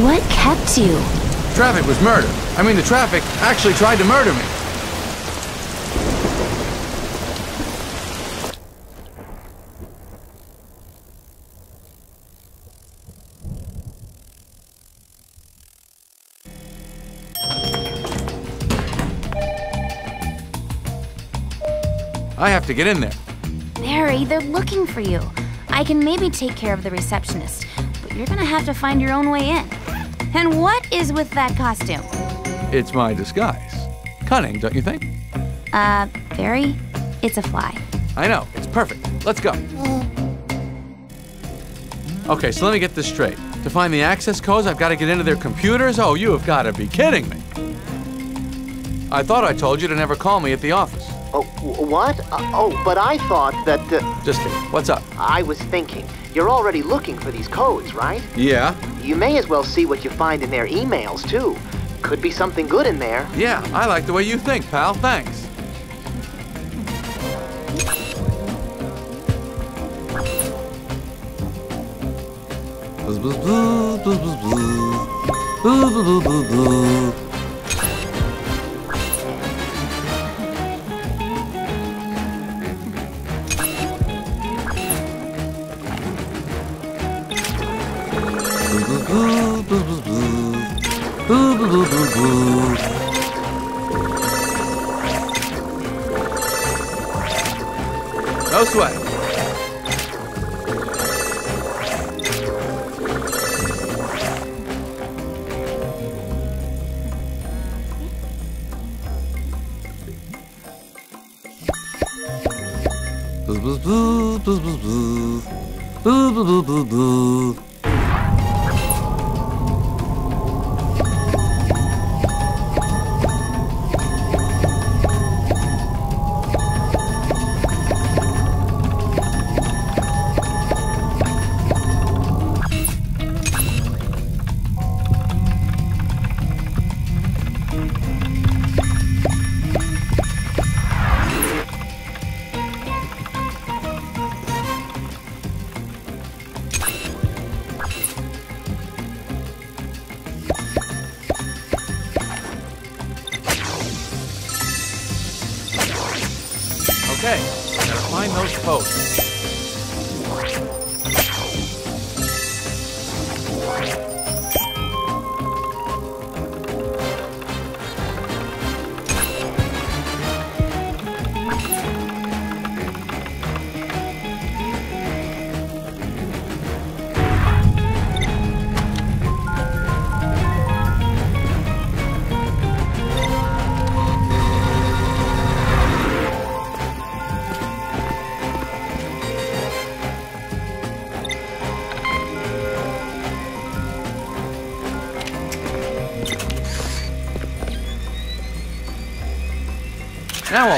What kept you? Traffic was murder. I mean, the traffic actually tried to murder me. I have to get in there. Barry, they're looking for you. I can maybe take care of the receptionist, but you're gonna have to find your own way in. And what is with that costume? It's my disguise. Cunning, don't you think? Uh, very. it's a fly. I know, it's perfect. Let's go. Okay, so let me get this straight. To find the access codes, I've got to get into their computers? Oh, you have got to be kidding me. I thought I told you to never call me at the office. Oh, what? Uh, oh, but I thought that. Uh, Just kidding. What's up? I was thinking. You're already looking for these codes, right? Yeah? You may as well see what you find in their emails, too. Could be something good in there. Yeah, I like the way you think, pal. Thanks. Buzz, buzz, buzz, bu bu bu bu bu bu bu bu bu bu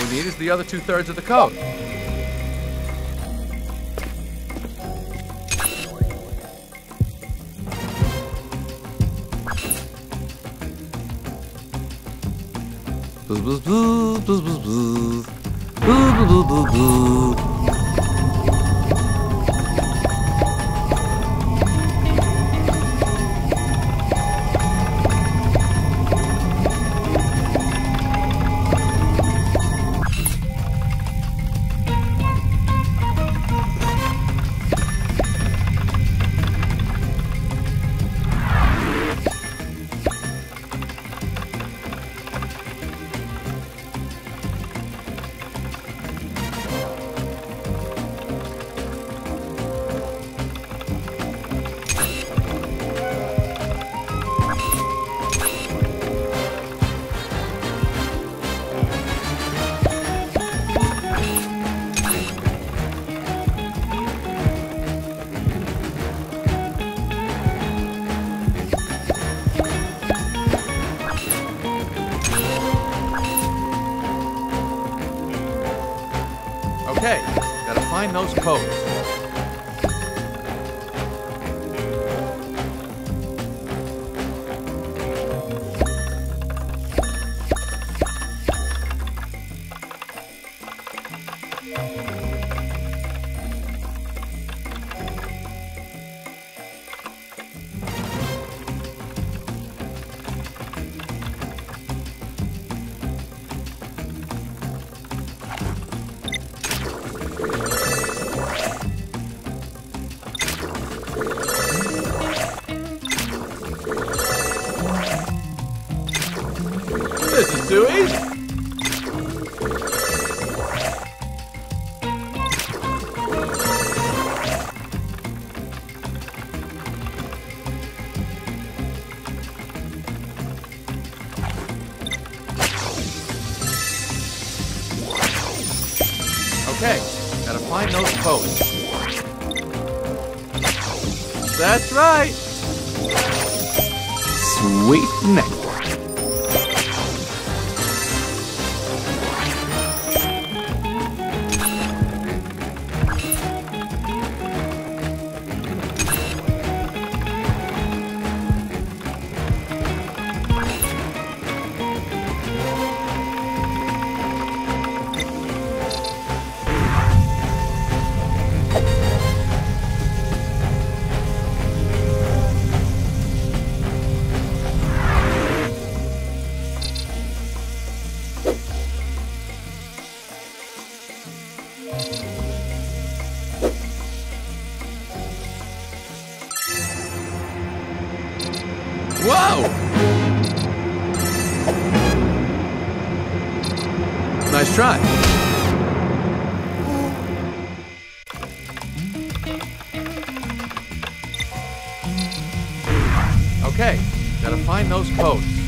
we need is the other two thirds of the code. Okay, gotta find those codes. Okay, gotta find those codes. That's right. Sweet nectar. Whoa! Nice try. Okay, gotta find those codes.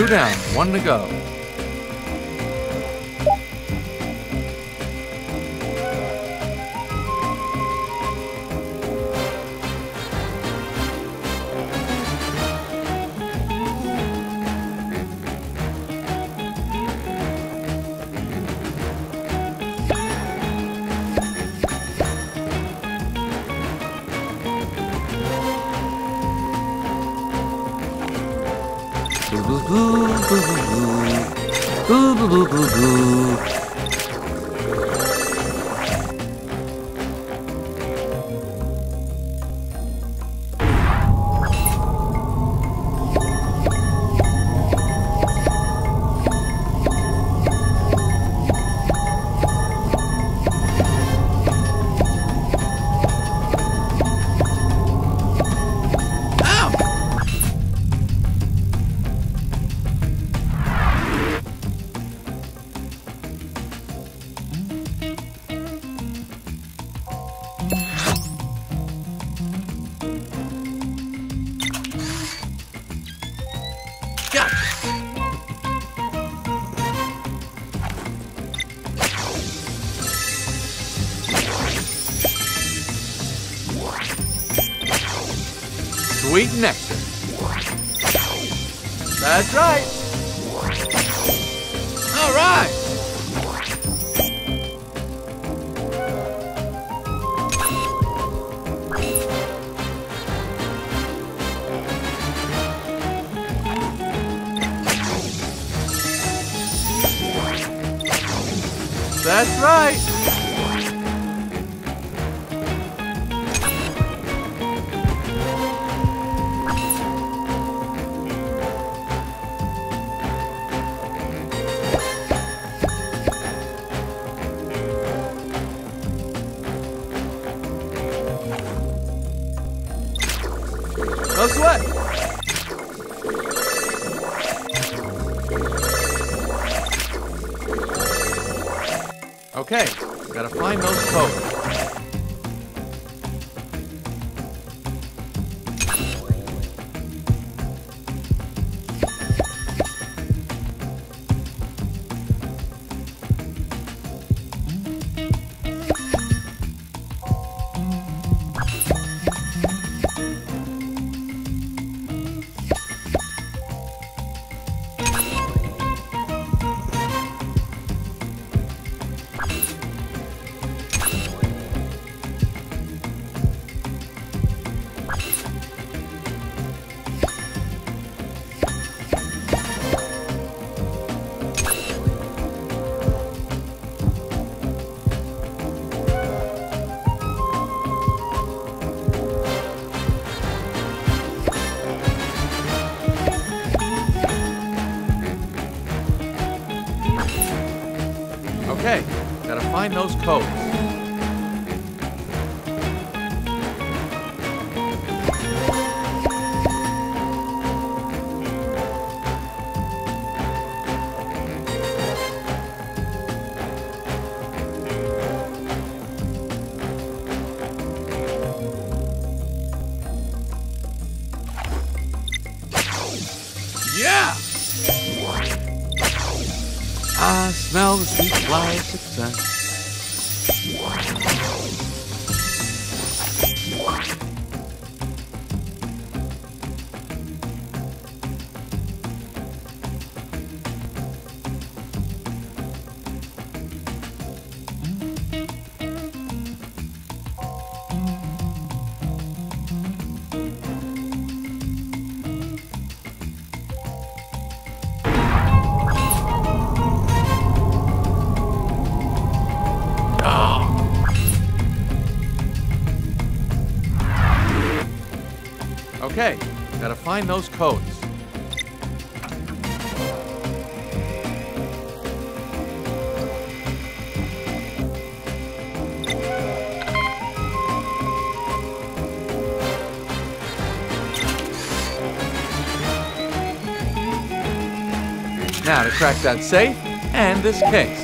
Two down, one to go. That's right. Those. Yeah! I smell the sweet flower of success. Okay, gotta find those codes. Now to crack that safe and this case.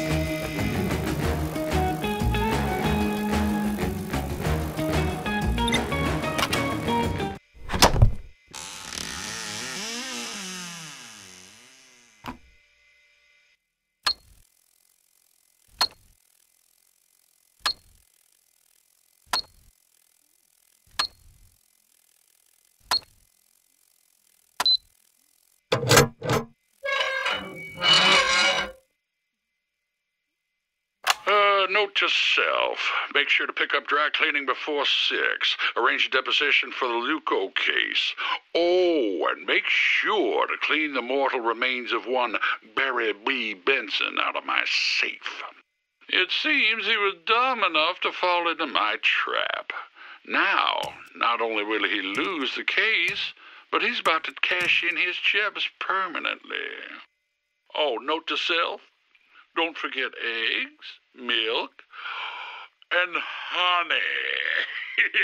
Uh, note to self. Make sure to pick up dry cleaning before 6. Arrange a deposition for the Luco case. Oh, and make sure to clean the mortal remains of one Barry B. Benson out of my safe. It seems he was dumb enough to fall into my trap. Now, not only will he lose the case, but he's about to cash in his chips permanently. Oh, note to self. Don't forget eggs, milk, and honey.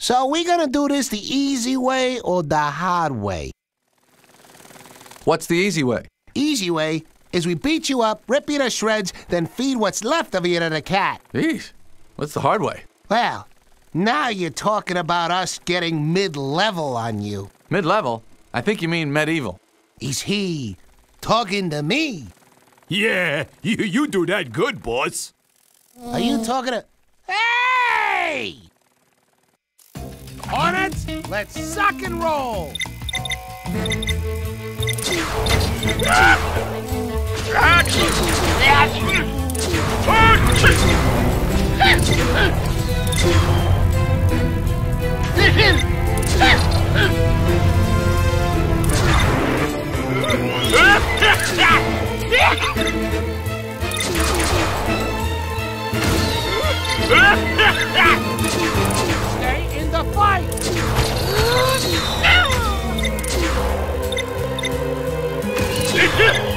So are we gonna do this the easy way or the hard way? What's the easy way? Easy way is we beat you up, rip you to shreds, then feed what's left of you to the cat. Eesh. What's the hard way? Well, now you're talking about us getting mid-level on you. Mid-level? I think you mean medieval. Is he talking to me? Yeah, you, you do that good, boss. Are you talking to... Hey! Hornets, let's suck and roll! Stay in the fight!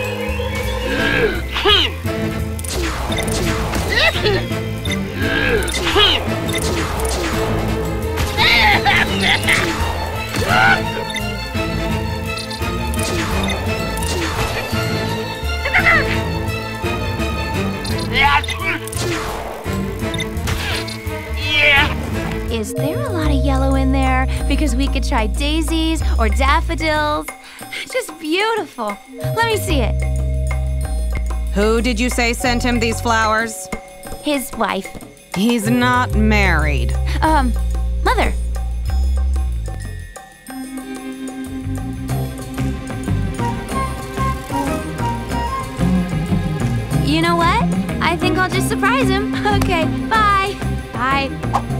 There a lot of yellow in there? Because we could try daisies or daffodils. Just beautiful. Let me see it. Who did you say sent him these flowers? His wife. He's not married. Um, Mother. You know what? I think I'll just surprise him. Okay, bye. Bye.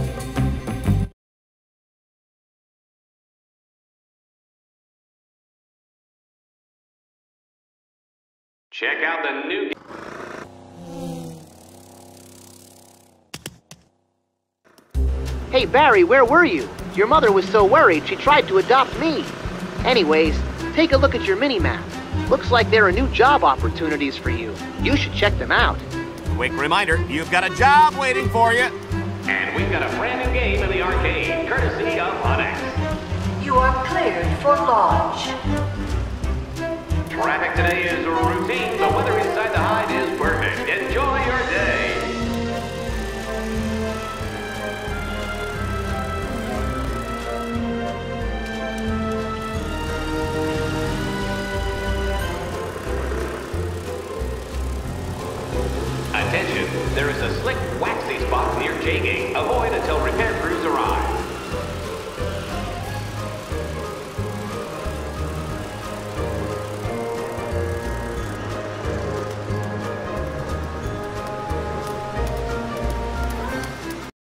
Check out the new. Hey, Barry, where were you? Your mother was so worried she tried to adopt me. Anyways, take a look at your mini-map. Looks like there are new job opportunities for you. You should check them out. Quick reminder, you've got a job waiting for you. And we've got a brand new game in the arcade, courtesy of Onyx. You are cleared for launch. Traffic today is routine. The weather inside the hide is perfect. Enjoy your day. Attention, there is a slick, waxy spot near J-Gate. Avoid until